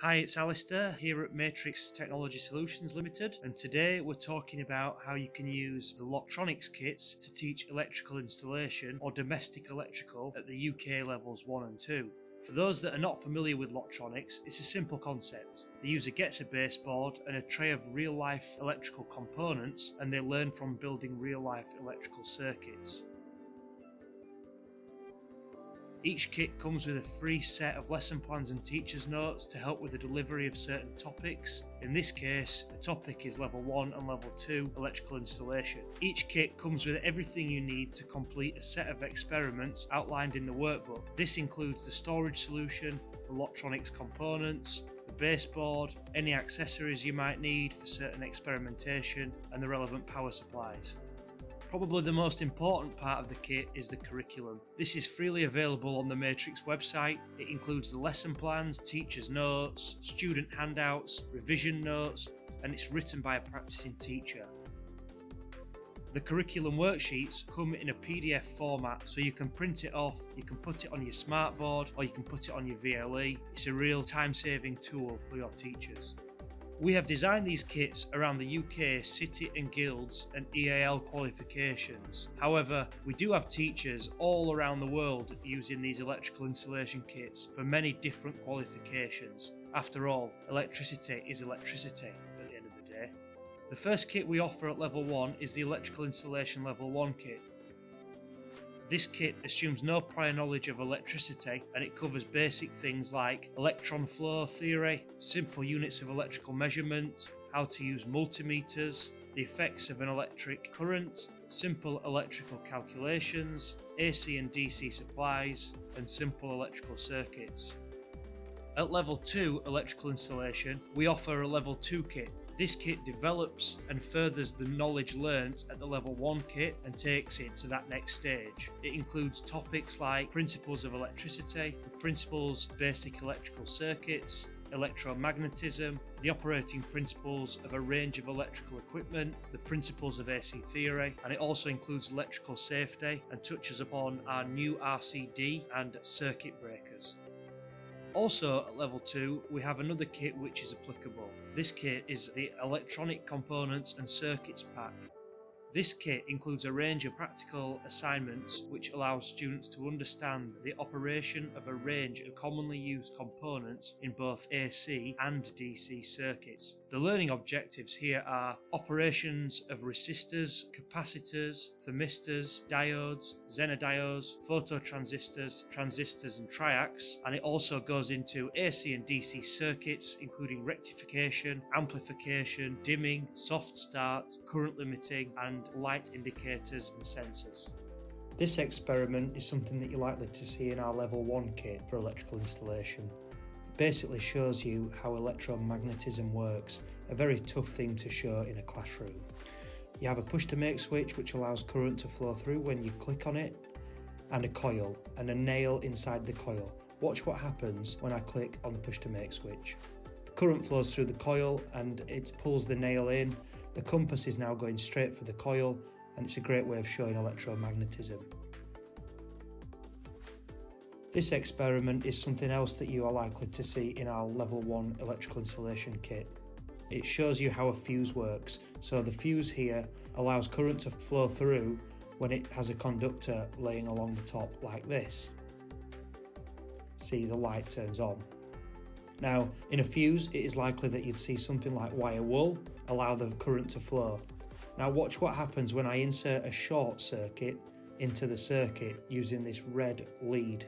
Hi, it's Alistair here at Matrix Technology Solutions Limited, and today we're talking about how you can use the Locktronics kits to teach electrical installation or domestic electrical at the UK levels 1 and 2. For those that are not familiar with Locktronics, it's a simple concept. The user gets a baseboard and a tray of real life electrical components, and they learn from building real life electrical circuits. Each kit comes with a free set of lesson plans and teacher's notes to help with the delivery of certain topics. In this case, the topic is level 1 and level 2 electrical installation. Each kit comes with everything you need to complete a set of experiments outlined in the workbook. This includes the storage solution, the Locktronics components, the baseboard, any accessories you might need for certain experimentation, and the relevant power supplies. Probably the most important part of the kit is the curriculum. This is freely available on the Matrix website. It includes the lesson plans, teacher's notes, student handouts, revision notes, and it's written by a practicing teacher. The curriculum worksheets come in a PDF format so you can print it off, you can put it on your smartboard, or you can put it on your VLE. It's a real time saving tool for your teachers. We have designed these kits around the UK City and Guilds and EAL qualifications. However, we do have teachers all around the world using these electrical installation kits for many different qualifications. After all, electricity is electricity at the end of the day. The first kit we offer at level 1 is the electrical installation level 1 kit. This kit assumes no prior knowledge of electricity and it covers basic things like electron flow theory, simple units of electrical measurement, how to use multimeters, the effects of an electric current, simple electrical calculations, AC and DC supplies, and simple electrical circuits. At level 2 electrical installation, we offer a level 2 kit this kit develops and furthers the knowledge learnt at the level 1 kit and takes it to that next stage. It includes topics like principles of electricity, principles basic electrical circuits, electromagnetism, the operating principles of a range of electrical equipment, the principles of AC theory, and it also includes electrical safety and touches upon our new RCD and circuit breakers. Also at level 2 we have another kit which is applicable. This kit is the Electronic Components and Circuits Pack. This kit includes a range of practical assignments which allows students to understand the operation of a range of commonly used components in both AC and DC circuits. The learning objectives here are operations of resistors, capacitors, thermistors, diodes, zener diodes, phototransistors, transistors and triacs and it also goes into AC and DC circuits including rectification, amplification, dimming, soft start, current limiting and light indicators and sensors. This experiment is something that you're likely to see in our level 1 kit for electrical installation. It basically shows you how electromagnetism works, a very tough thing to show in a classroom. You have a push to make switch which allows current to flow through when you click on it, and a coil, and a nail inside the coil. Watch what happens when I click on the push to make switch. The current flows through the coil and it pulls the nail in the compass is now going straight for the coil and it's a great way of showing electromagnetism. This experiment is something else that you are likely to see in our level 1 electrical installation kit. It shows you how a fuse works, so the fuse here allows current to flow through when it has a conductor laying along the top like this. See the light turns on. Now, in a fuse, it is likely that you'd see something like wire wool allow the current to flow. Now watch what happens when I insert a short circuit into the circuit using this red lead.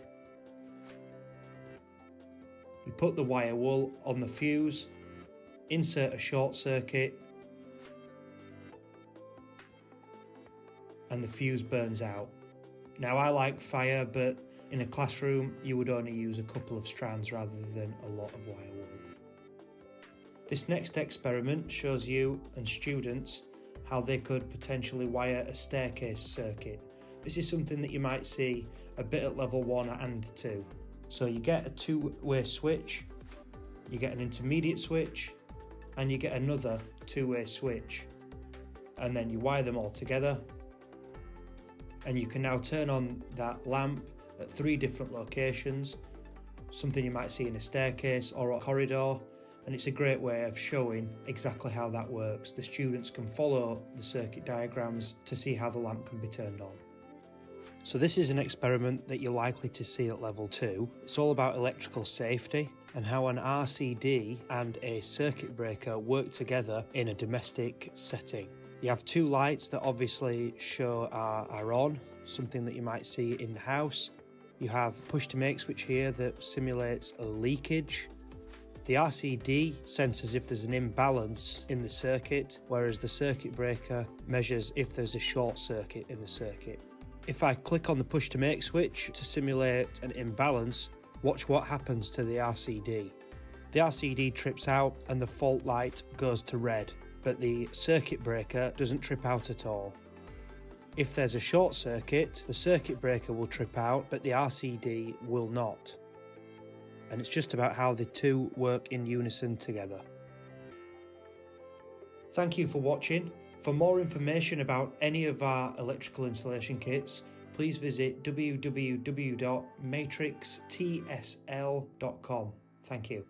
You put the wire wool on the fuse, insert a short circuit, and the fuse burns out. Now I like fire, but in a classroom you would only use a couple of strands rather than a lot of wire wool. This next experiment shows you and students how they could potentially wire a staircase circuit. This is something that you might see a bit at level 1 and 2. So you get a two-way switch, you get an intermediate switch, and you get another two-way switch. And then you wire them all together, and you can now turn on that lamp at three different locations something you might see in a staircase or a corridor, and it's a great way of showing exactly how that works. The students can follow the circuit diagrams to see how the lamp can be turned on. So this is an experiment that you're likely to see at level 2. It's all about electrical safety and how an RCD and a circuit breaker work together in a domestic setting. You have two lights that obviously show are, are on, something that you might see in the house. You have push to make switch here that simulates a leakage. The RCD senses if there's an imbalance in the circuit, whereas the circuit breaker measures if there's a short circuit in the circuit. If I click on the push to make switch to simulate an imbalance, watch what happens to the RCD. The RCD trips out and the fault light goes to red, but the circuit breaker doesn't trip out at all. If there's a short circuit, the circuit breaker will trip out, but the RCD will not. And it's just about how the two work in unison together. Thank you for watching. For more information about any of our electrical installation kits, please visit www.matrixtsl.com. Thank you.